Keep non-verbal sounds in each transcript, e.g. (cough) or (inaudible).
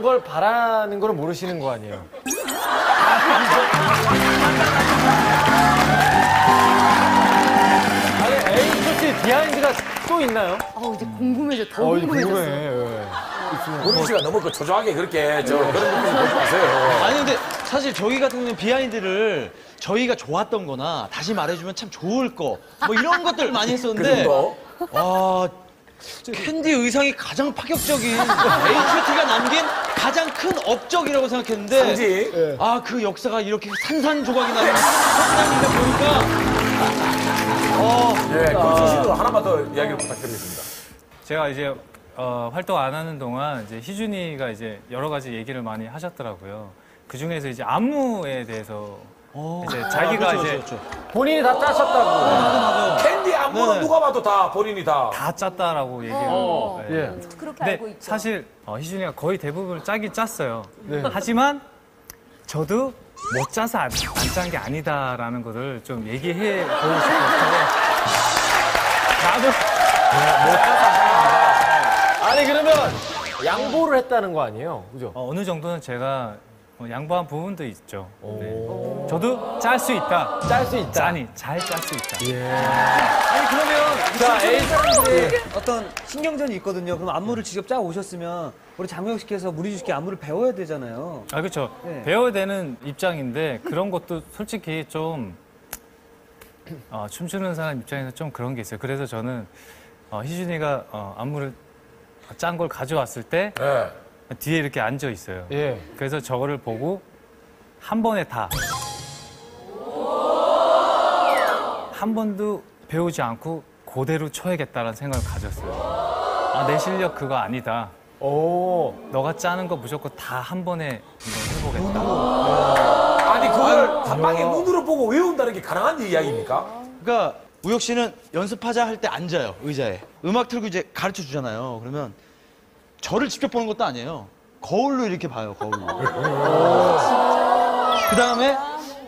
그런 걸 바라는 걸 모르시는 거 아니에요? 아니, H.O.T 비하인드가 또 있나요? 어, 이제 궁금해져. 더 어, 이거 궁금해졌어. 궁금해. 예. 우리 씨가 너무 그 초조하게 그렇게 저 그런 느낌 보지 마세요. 아니 근데 사실 저희 같은 경우는 비하인드를 저희가 좋았던 거나 다시 말해주면 참 좋을 거 뭐 이런 것들 많이 그 했었는데 정도? 와 캔디 의상이 가장 파격적인 H.O.T가 남긴 가장 큰 업적이라고 생각했는데 상징. 아그 역사가 이렇게 산산조각이 나는 현장이다 보니까 어 예, 그 씨도 하나만 더 이야기를 부탁드리겠습니다. 제가 이제 어, 활동 안 하는 동안 이제 희준이가 이제 여러 가지 얘기를 많이 하셨더라고요. 그 중에서 이제 안무에 대해서 이제 자기가 그렇죠, 이제 그렇죠. 본인이 다 짜셨다고. 캔디 안무는 네. 누가 봐도 다 본인이 다. 다 짰다라고 얘기를. 어, 네. 예. 그렇게 근데 알고 있죠. 사실 어, 희준이가 거의 대부분 짜긴 짰어요. 네. 하지만 저도 못 짜서 안 짠 게 아니다라는 것을 좀 얘기해 보고 싶어요. 나도 아니, 그러면 양보를 했다는 거 아니에요? 그죠? 어, 어느 정도는 제가 어, 양보한 부분도 있죠. 네. 저도 짤 수 있다. 짤 수 있다. 짠이 잘짤 수 있다. 예. 아니 그러면 자, A 사람들의 어떤 신경전이 있거든요. 그럼 안무를 직접 짜 오셨으면 우리 장우혁 씨께서 무리주 씨께 안무를 배워야 되잖아요. 아 그렇죠. 네. 배워야 되는 입장인데 그런 것도 솔직히 좀 어, 춤추는 사람 입장에서 좀 그런 게 있어요. 그래서 저는 어, 희준이가 어, 안무를 짠 걸 가져왔을 때 예. 뒤에 이렇게 앉아 있어요. 예. 그래서 저거를 보고 한 번에 다 한 번도 배우지 않고 그대로 쳐야겠다라는 생각을 가졌어요. 아, 내 실력 그거 아니다. 오. 너가 짜는 거 무조건 다 한 번에 한번 해보겠다. 아니 그걸 한 방에 눈으로 보고 외운다는 게 가능한 이야기입니까? 그러니까 우혁 씨는 연습하자 할 때 앉아요 의자에 음악 틀고 이제 가르쳐 주잖아요 그러면 저를 직접 보는 것도 아니에요 거울로 이렇게 봐요 거울로 그 다음에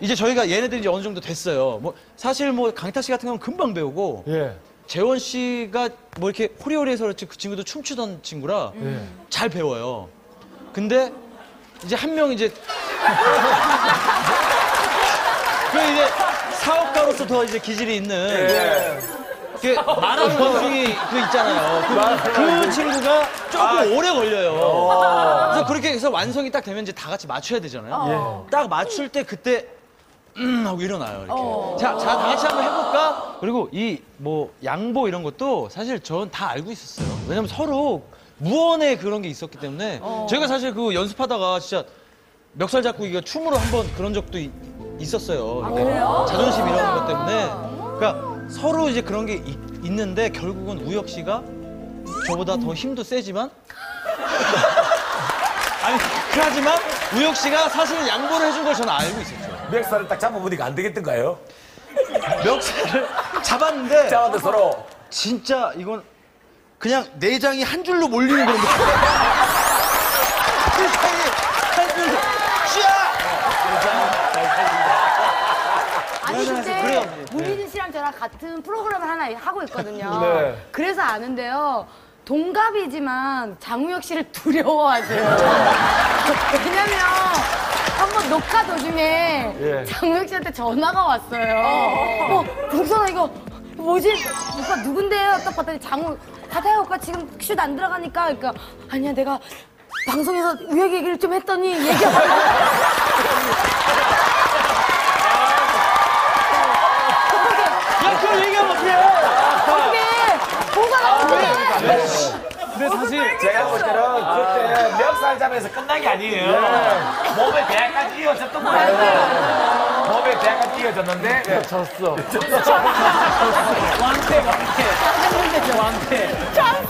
이제 저희가 얘네들이 이제 어느 정도 됐어요 뭐 사실 뭐 강타 씨 같은 경우는 금방 배우고 예. 재원 씨가 뭐 이렇게 호리호리해서 그렇지 그 친구도 춤추던 친구라 예. 잘 배워요 근데 이제 한 명 이제 (laughs) 그 이제 사업가로서 더 이제 기질이 있는 예. 그 말하는 원숭이 그 있잖아요. 그, 그 친구가 조금 오래 걸려요. 그래서 그렇게 해서 완성이 딱 되면 이제 다 같이 맞춰야 되잖아요. 딱 맞출 때 그때 음 하고 일어나요. 이렇게. 자, 자, 다 같이 한번 해볼까? 그리고 이 뭐 양보 이런 것도 사실 전 다 알고 있었어요. 왜냐면 서로 무언의 그런 게 있었기 때문에 저희가 사실 그 연습하다가 진짜 멱살 잡고 이거 춤으로 한번 그런 적도 이- 있었어요. 이렇게 자존심 이런 것 때문에. 그러니까 서로 이제 그런 게 이- 있는데 결국은 우혁 씨가 저보다 더 힘도 세지만 (laughs) 아니 그하지만 우혁 씨가 사실 양보를 해준 걸 저는 알고 있었죠. 멱살을 딱 잡아보니까 안 되겠던가요? 멱살을 잡았는데 짜는데 서로. 진짜 이건 그냥 내장이 한 줄로 몰리는 그런 느낌. (laughs) 내장이 한 줄로 쫙! 아니 근데 그래요. 문희진 씨랑 저랑 같은 프로그램을 하나 하고 있거든요. (laughs) 네. 그래서 아는데요. 동갑이지만 장우혁 씨를 두려워하세요. 왜냐면 한번 녹화 도중에 예. 장우혁 씨한테 전화가 왔어요. 어, 동선아 이거 뭐지? 오빠 누군데요? 딱 봤더니 장우 다다요 오빠 지금 슛 안 들어가니까 그러니까 아니야 내가 방송에서 우혁 얘기를 좀 했더니 얘기하 (laughs) 고 야, 그걸 얘기하면 어떡해! 어떻게 뭐가 나쁜데? 근데 사실 때는 그때 멱살 잡아서 끝난 게 아니에요. 몸에 배까지 이어졌던 거예요. 몸에 배까지 이어졌는데 졌어. 왕태 왕태 왕태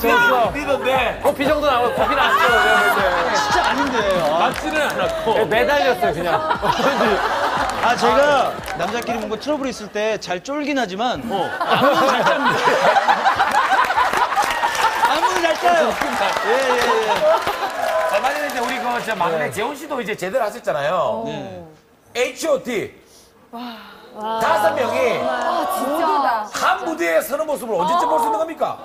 졌어. 뛰던데 커피 정도 나오고 커피 났어. 그랬는데. 진짜 아닌데. 아, 맞지는 않았고 매달렸어요, 그냥. (laughs) 아, 제가 남자끼리 뭔가 트러블 있을 때 잘 쫄긴 하지만, 안무는 잘 짭니다. 안무는 잘 짜요. (laughs) 예, 예, 예. 얼마 전에 이제 우리 그 저 막내 재훈 씨도 이제 제대로 하셨잖아요. 네. H.O.T. 다섯 명이 진짜. 한 무대에 서는 모습을 언제쯤 볼 수 있는 겁니까?